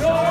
Go!